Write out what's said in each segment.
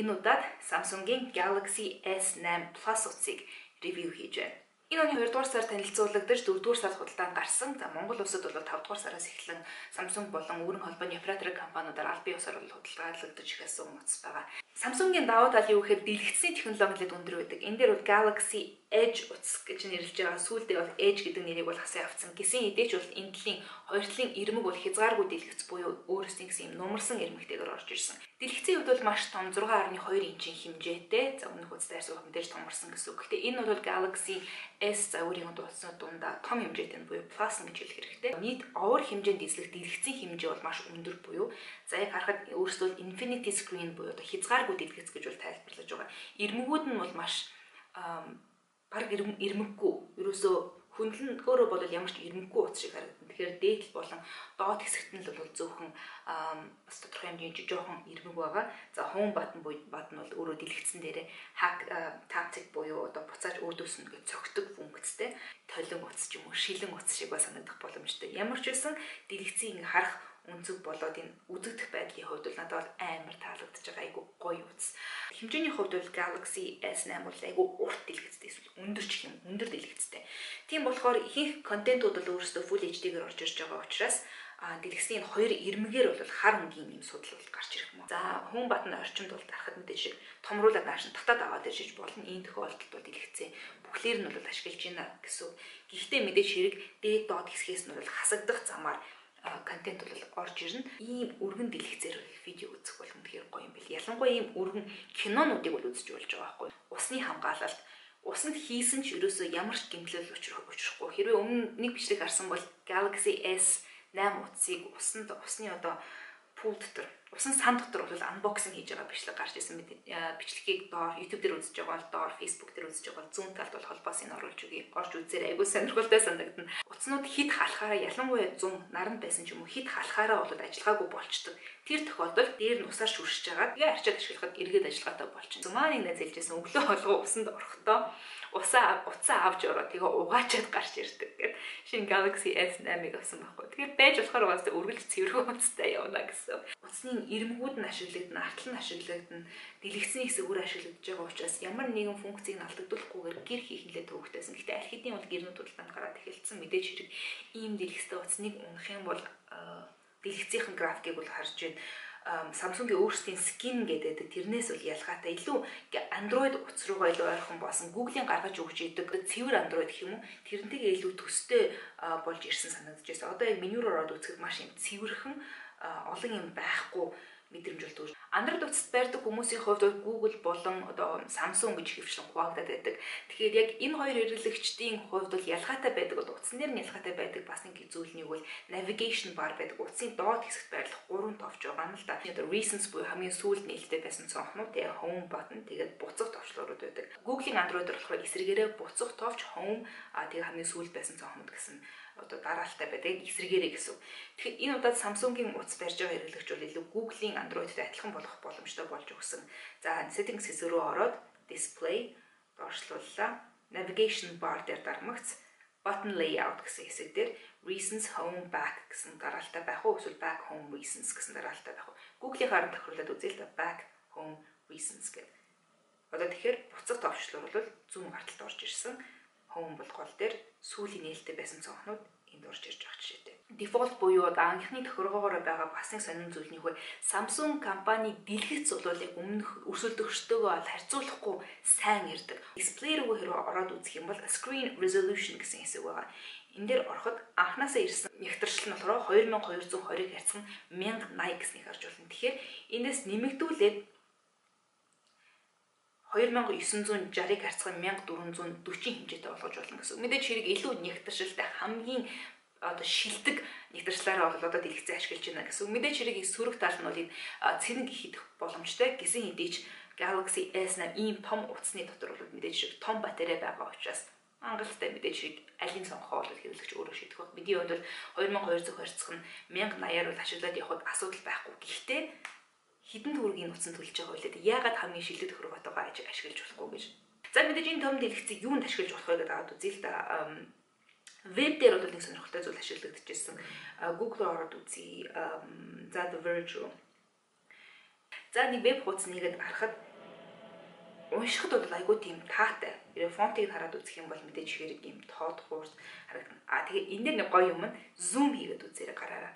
энэ удаад Samsung-ийн Galaxy S8 Plus утсыг ревю хийж байна. Энэ оны 2 дугаар сар танилцуулагдаж 4 дугаар сард худалдаанд гарсан. За Монгол улсад бол 5 дугаар сараас эхлэн Samsung болон өөрийн холбооны оператор компаниудаар аль бие усаар худалдаалагдаж ихсэн утас байгаа. Samsung-ийн давуу тал юу гэхээр дэлгэцийн технологиуд өндөр байдаг. Энэ дээр бол Galaxy Edge утас гэж нэрлэж байгаа. Сүүлдээ бол Edge гэдэг нэрийг бол хасаа авцсан. Гисэн хэдээч бол энэ талын хоёр талын ирмэг бол хязгааргүй дэлгэц буюу өөрөөсөө гэсэн юм нумарсан ирмэгтэйгээр орж ирсэн. Дэлгэцийн хувьд бол маш том 6.2 инчийн хэмжээтэй. За өмнөх үст дайрсуу мэдээж томорсон гэсэн үг. Гэхдээ энэ бол Galaxy S за өөрийн утасны дундаа том хэмжээтэй нь буюу Plus гэж хэлэх хэрэгтэй. Нийт овор хэмжээнд эзлэх дэлгэцийн хэмжээ бол маш өндөр буюу за яг харахад өөрөөсөө Infinity Screen буюу хязгааргүй дэлгэц гэж бол тайлбарлаж байгаа. Ирмэгүүд нь бол маш баг ирмэггүй. Ерөөсөө хөндлөнгөөрөө бол ямар ч ирмэггүй утас шиг харагдана. Тэгэхээр дээдл болон доод хэсэгт нь бол зөвхөн бас тодорхой хэмжээний жоохон ирмэг байгаа. За home button button бол өөрөө дэлгэцэн дээрээ hack tactic буюу одоо буцааж өөдөөс нь гэж цогтөг функцтэй толин утас ч юм уу шилэн утас шиг ба санагдах боломжтой. Ямар ч үсэн дэлгэцийг ингээ харах үнцэг болоод энэ үзэгдэх байдлын хувьд бол надад амар таалагдж байгаа айгу гоё үз. Хэмжээний хувьд бол Galaxy S8 бол айгу урт дэлгэцтэй эсвэл өндөр ч юм өндөр дэлгэцтэй. Тийм болохоор ихэнх контентууд бол өөрөөсөө Full HD-гээр орж ирж байгаа учраас а дэлгэсний хоёр ирмэгээр бол хар өнгийн юм судал бол гарч ирэх юм. За хүн батны орчинд бол дарахад мэдээж шиг томруулаад нааш татаад аваад ирж болно. Ийм тохиолдолд бол дэлгэцээ бүхлээр нь бол ашиглаж байна гэсэн. Гэхдээ мэдээж хэрэг дээд доод хэсгээс нь бол хасагдах замаар контент бол орж ирнэ. Ийм өргөн дэлгэцээр видео үзэх бол үнэхээр гоё юм бэл. Ялангуяа ийм өргөн кинонуудыг бол үзэж болж байгаа байхгүй. Усны хамгаалалт усанд хийсэн ч ерөөсөө ямар ч гэмтлэл учрах учрахгүй. Хэрвээ өмнө нэг бичлэг харсан бол Galaxy S8 утсыг усанд усны одоо пул дотор усан сан дотор бол анбоксинг хийж байгаа бичлэг гарч ирсэн мэт бичлэгийг доор YouTube дээр үзэж байгаа бол доор Facebook дээр үзэж байгаа бол зүүн талд бол холбоос энэ оруулж өгье. Орж үзээрэй. Айгуу сонирхолтой санагдана. Утаснууд хит халахаараа ялангуяа зүүн наранд байсан ч юм уу хит халахаараа бол ажиллагаагүй болчдөг. Тэр тохиолдолд дээр нь усаар шүршиж байгаа. Тэгээ арчаад ашиглахад эргээд ажиллагаатай болчихно. Зумааны нэг зэлжсэн өглөө холгоо усанд орохдоо усаа уцаа авч ороо тэгээ угаачаад гарч ирдэг гэд шинэ Galaxy S8-ыг авсан байхгүй. Тэгэхээр байж болохоор бас үргэлж цэвэрхэн уцтай явна гэсэн. Уцны ирмгүүд нь ашиглагдана, артал нь ашиглагдана, дэлгэцний хэсэг өөр ашиглагдж байгаа учраас ямар нэгэн функцийг нь алдагдуулахгүйгээр гэр хийхнэлээ төвөгтэйсэн. Гэхдээ арх хэдийн бол гэрнүүд худалдаанд гараад эхэлсэн мэдээж хэрэг ийм дэлгэцтэй уцныг унах юм бол дэлгэцийн графикийг бол харж байна Samsung-ийн өөрсдийн skin гэдэг тэрнээс бол ялгаатай. Илүү Android утас руугаа илүү ойрхон болсон. Google-ийн гаргаж өгч идэг цэвэр Android гэх юм уу? Тэрнтэйгээ илүү төстэй болж ирсэн санагдаж байна. Одоо яг меню руу ороод үзэхэд маш юм цэвэрхэн олон юм байхгүй мэдрэмж бол төрж. Android утасд байрдаг хүмүүсийн хувьд Google болон одоо Samsung гэж хөвчлэн хуваагдаад байдаг. Тэгэхээр яг энэ хоёр хэрэглэгчдийн хувьд бол ялгаатай байдаг утсан дээр нь ялгаатай байдаг бас нэг зүйл нэг бол navigation bar байдаг. Утсын доод хэсэгт байрлах гурван товч байгаа юм л да. Одоо recents буюу хамгийн сүүлд нээлттэй байсан цонхнууд тэгээ home button тэгээд буцах товчлуурууд байдаг. Google-ийн Android болохоор эсрэгээрээ буцах товч home а тэгээ хамгийн сүүлд байсан цонхнууд гэсэн одоо дараалтай байдаг эсрэгээрээ гэсэн. Тэгэхээр энэ удаад Samsung-ийн утас барьж байгаа хэрэглэгч бол илүү Google-ийн Android-тэй адилхан болох боломжтой болж өгсөн. За settings хэсэг рүү ороод display доошлууллаа. Navigation bar дээр дарамгц button layout гэсэн хэсэг дээр reasons home back гэсэн дараалтай байх уу эсвэл back home reasons гэсэн дараалтай байх уу. Google-ийн харан тохируулаад үзээ л да back home reasons гэдэг. Одоо тэгэхээр буцах товчлуур бол зүүн гарталд орж ирсэн бол гол дээр сүүлийн нээлттэй байсан цонхнууд энд орж ирж байгаа жишээтэй. Default буюу анхны тохиргоогоор байгаа бас нэг сонин зүйл нь хөө Samsung компани дэлгэц яг өмнөх өрсөлдөгчтөөгөө бол харьцуулахгүй сайн ирдэг. Display руу хэрэг ороод үзэх юм бол screen resolution гэсэн хэсэг байгаа. Энд дээр ороход анханасаа ирсэн нэгтэршил нь болохоор 2220-ыг харьцан 1080 гэснийг харж болно. Тэгэхээр энэс нэмэгдүүлээд 2960-ыг харьцах 1440 хэмжээтэй болгож болно гэсэн. Мэдээж хэрэг илүү нэгтэршилтэй хамгийн одоо шилдэг нэгтэрчлаараа бол одоо дэлгэцээ ашиглаж байна гэсэн. Мэдээж хэрэг сөрөг тал нь бол энэ цэрэг хийх боломжтой гэсэн хэдий ч Galaxy S8 ийм том утасны дотор бол мэдээж хэрэг том батарей байгаа учраас хангалттай мэдээж хэрэг алийн сонгохоо бол хэрэглэгч өөрөө шийдэх баг. Бидний хувьд бол 2200 харьцах нь 1080-аар бол ашиглаад явхад асуудал байхгүй. Гэхдээ хідэн төгрөгийн нуцсан төлж байгаа үлээд яагаад хамгийн шилдэг төгрөг отоогоо ашиглаж болохгүй гэж. За мэдээж энэ том дэлгэцийг юунд ашиглаж болох вэ гэдэг аваад үзье л да. Веб дээр бол нэг сонирхолтой зүйл ашиглагдчихсэн. Google-оор ороод үзье. За The Verge руу. За нэг веб хуудас нэгэд гарахад уншихад бол айгүй тийм таатай. Тэгээ фонтыг хараад үзэх юм бол мэдээж хэрэг юм тоод хуурс харагдана. А тэгээ энэ дээр нэг гоё юм нь зум хийгээд үзээрэй гараараа.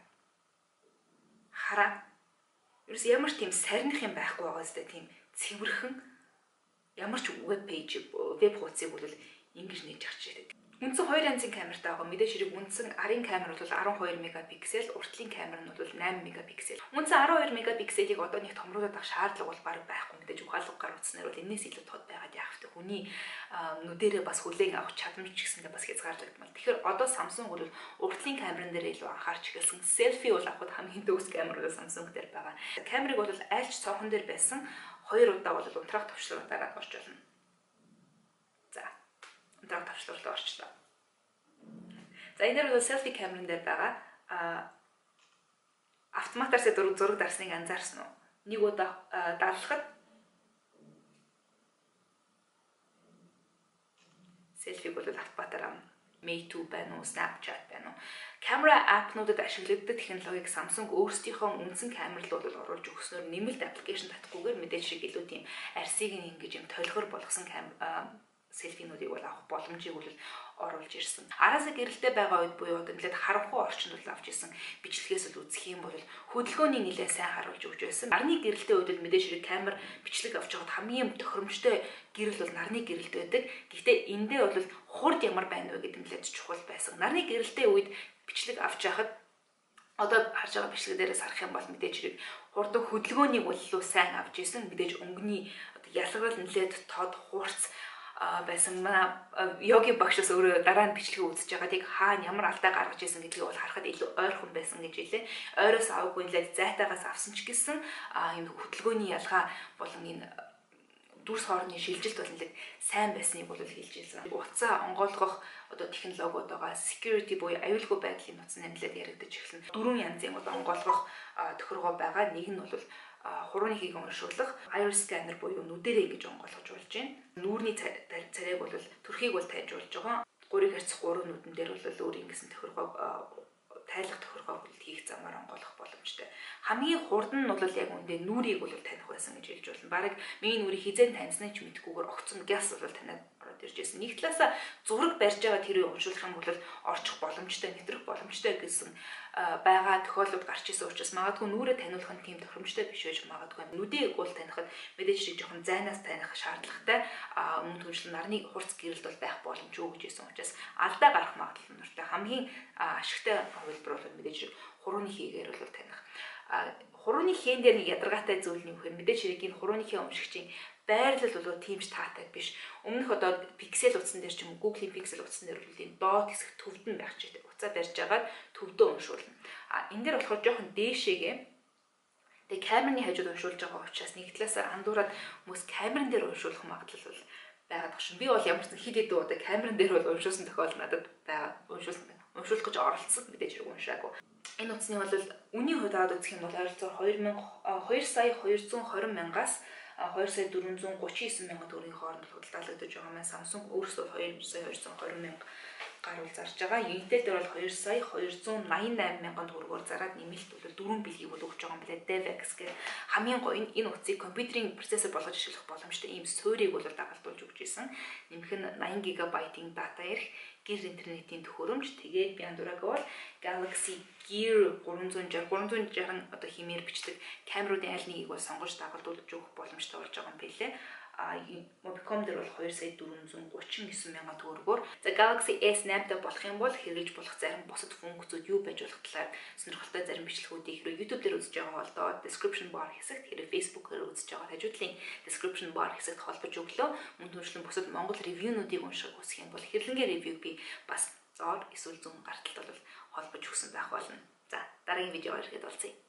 Хараа. Ерөөс ямар тийм сарних юм байхгүй байгаа зү тийм цэвэрхэн. Ямар ч веб пэйж веб хуудсыг бол ингэж нээж авч ирээд. Үндсэн 2 янзын камертай байгаа. Мэдээж хэрэг үндсэн арын камер бол 12 мегапиксел, уртлын камер нь бол 8 мегапиксел. Үндсэн 12 мегапикселийг одоо нэг томруулаад авах шаардлага бол баг байхгүй. Мэдээж ухаалаг гар утснаар бол энэс илүү тод байгаад яах вэ? Хүний нүдэрээ бас хүлээн авах чадамж ч гэсэндээ бас хязгаарлагдмал. Тэгэхээр одоо Samsung бол уртлын камерын дээр илүү анхаарч эхэлсэн. Селфи бол авахд хамгийн төгс камер бол Samsung дээр байгаа. Камерыг бол альч цонхон дээр байсан хоёр удаа бол унтраах төвчлөрөөр орж болно драг тавчлал руу орчлоо. За энэ бол селфи камерын дээр байгаа а автоматар сэ дөрөв зураг дарсныг анзаарсан уу? Нэг удаа дарлахад селфиг бол автоматар ам Mate2 байна уу, Snapchat байна уу. Камера аппнуудад ашиглагддаг технологиг Samsung өөрсдийнхөө үндсэн камерал бол оруулж өгснөөр нэмэлт аппликейшн татахгүйгээр мэдээж шиг илүү тийм арсыг ингэж юм толгор болгосон селфинуудыг бол авах боломжийг бол оруулж ирсэн. Араасаа гэрэлтэй байгаа үед буюу одоо нэлээд харанхуй орчинд бол авч ирсэн бичлэгээс л үзэх юм бол хөдөлгөөний нэлээд сайн харуулж өгч байсан. Нарны гэрэлтэй үед мэдээж хэрэг камер бичлэг авч явахад хамгийн тохиромжтой гэрэл бол нарны гэрэлт байдаг. Гэхдээ эндээ бол хурд ямар байна вэ гэдэг нэлээд чухал байсан. Нарны гэрэлтэй үед бичлэг авч яхад одоо харж байгаа бичлэг дээрээс харах юм бол мэдээж хэрэг хурдан хөдөлгөөнийг бол сайн авч исэн. Мэдээж өнгөний ялгарл нэлээд тод хуурц байсан манай йоги багшаас өөрөө дараа нь бичлэгээ үзэж байгаа тийг хаана ямар алдаа гаргаж исэн гэдгийг бол харахад илүү ойрхон байсан гэж хэлээ. Ойроос аваагүй нэлээд зайтаагаас авсан ч гэсэн энэ хөтөлгөөний ялгаа болон энэ дүрс хоорны шилжилт бол нэлээд сайн байсныг бол хэлж ирсэн. Утсаа онгойлгох одоо технологиуд байгаа security буюу аюулгүй байдлын нууц нэмлээд яригдаж эхэлнэ. Дөрвөн янзын бол онгойлгох тохиргоо байгаа. Нэг нь бол хурууны хийг уншуулах iris scanner буюу нүдэрээ ингэж онгойлгож болж байна. Нүүрний царайг бол төрхийг бол тайж болж байгаа. 3 Гц 3 нүдэн дээр бол өөр ингэсэн тохиргоо тайлах тохиргоо хийх замаар онгойлгох боломжтой. Хамгийн хурд нь бол яг үндэ нүрийг бол таних байсан гэж хэлж болно. Бараг миний нүрийг хизэн таньснаа ч мэдгүйгээр огцон гяс бол таниад ороод ирж байсан. Нэг талаасаа зураг барьж байгаа тэрийг уншуулах юм бол орчих боломжтой, нэвтрэх боломжтой гэсэн байгаа тохиолдол гарч исэн учраас магадгүй нүрээ таниулах нь тийм тохиромжтой биш байж магадгүй. Нүдийг бол танихад мэдээж шиг жоохон зайнаас таних шаардлагатай өмнө түншлэн нарны хурц гэрэлд бол байх боломжгүй гэж исэн учраас алдаа гарах магадлал нь нуртай хамгийн ашигтай хувилбар бол мэдээж хурууны хийгээр бол таних хурууны хийн дээр нэг ядаргаатай зүйл нь юу гэхээр мэдээж хэрэг энэ хурууны хийн өмшигчийн байрлал болоо тиймч таатай биш. Өмнөх одоо пиксел утсан дээр ч юм уу Google-ийн пиксел утсан дээр бол энэ доод хэсэг төвд нь байх гэдэг. Уцаа барьж агаад төвдөө уншуулна. А энэ дээр болохоор жоохон дээшээгээ Тэгээ камерны хажууд уншуулж байгаа учраас нэг талаасаа андуураад хүмүүс камерын дээр уншуулах магадлал бол байгаад багш. Би бол ямар ч хэд хэд удаа камерын дээр бол уншуулсан тохиол надад байгаа. Уншуулсан. Уншуулах гэж оролцсон мэдээж хэрэг уншаагүй. Энэ утасны бол үний хувьд аваад үзэх юм бол ойролцоогоор 2000 2 сая 220 мянгаас 2 сая 439 мянган төгрөгийн хооронд худалдаалагдаж байгаа маань Samsung өөрсдөө 2 сая 220 мянга гаруул зарж байгаа. Unity дээр бол 2 сая 288 мянган төгрөгөөр зараад нэмэлт бол 4 бэлгийг бол өгч байгаа юм билээ. DevX гэх хамгийн гоё энэ утсыг компьютерийн процессор болгож ашиглах боломжтой ийм суурийг бол дагалдуулж өгч исэн. Нэмэх нь 80 GB-ийн дата ирэх гэр интернетийн төхөөрөмж тэгээд Biandurag бол Galaxy Gear 360 360 одоо химээр бичдэг камеруудын аль нэгийг бол сонгож дагалдуулж өгөх боломжтой болж байгаа юм билээ. Mobicom дээр бол 2 сая 439 мянган төгрөгөөр за Galaxy S8-тай болох юм бол хэрэглэж болох зарим бусад функцүүд юу байж болох талаар сонирхолтой зарим бичлэгүүдийг хэрэг YouTube дээр үзэж байгаа бол доо description bar хэсэгт хэрэг Facebook-оор үзэж байгаа хажуудлын description bar хэсэгт холбож өглөө мөн түншлэн бусад Монгол ревюнуудыг унших хүсэх юм бол хэрлэнгийн ревюг би бас зоор эсвэл зүүн гарталд бол холбож өгсөн байх болно. За дараагийн видеогоор ихэд уулзъя.